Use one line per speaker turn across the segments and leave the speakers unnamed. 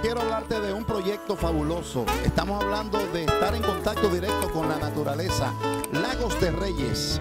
quiero hablarte de un proyecto fabuloso. Estamos hablando de estar en contacto directo con la naturaleza. Lagos de Reyes.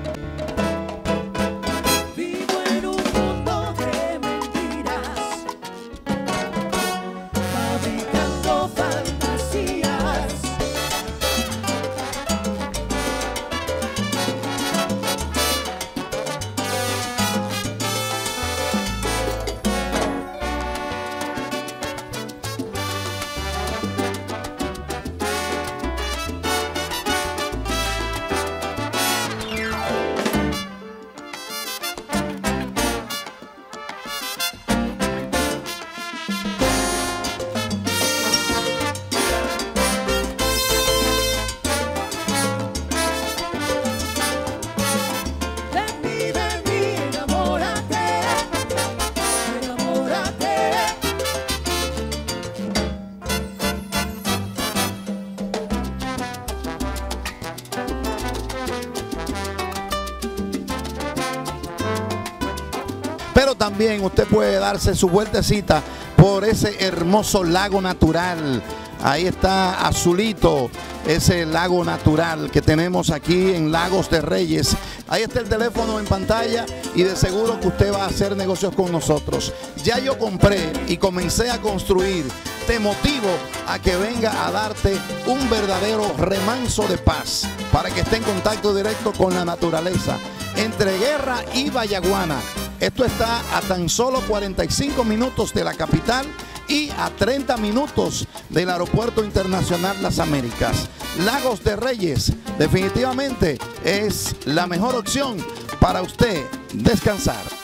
Pero también usted puede darse su vueltecita por ese hermoso lago natural. Ahí está azulito, ese lago natural que tenemos aquí en Lagos de Reyes. Ahí está el teléfono en pantalla y de seguro que usted va a hacer negocios con nosotros. Ya yo compré y comencé a construir. Te motivo a que venga a darte un verdadero remanso de paz para que esté en contacto directo con la naturaleza. Entre Guerra y Vallaguana. Esto está a tan solo 45 minutos de la capital y a 30 minutos del Aeropuerto Internacional Las Américas. Lagos de Reyes definitivamente es la mejor opción para usted descansar.